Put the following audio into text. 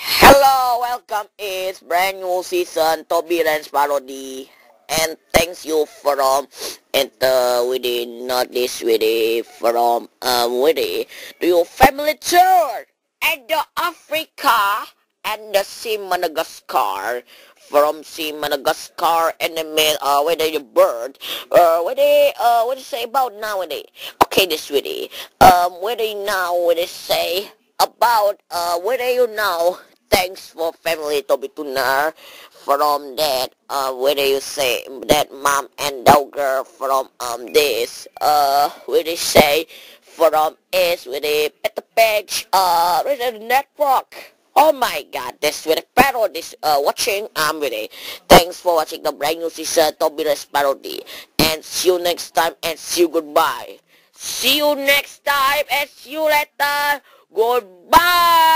Hello, welcome. It's brand new season Toby Lens Parody. And thanks you from and enter within not this video from um within to your family tour. And the Africa and the Sea Madagascar. From Sea Madagascar and the mail uh where they bird. Uh what they uh what they say about nowadays okay this video um what they now what they say about uh do you know thanks for family Toby Turner from that uh where do you say that mom and daughter from um this uh where they say from is with a the page uh with the network Oh my god, this with a parody uh, watching I'm with it. Thanks for watching the brand new season Tobias parody. And see you next time and see you goodbye. See you next time and see you later. Goodbye.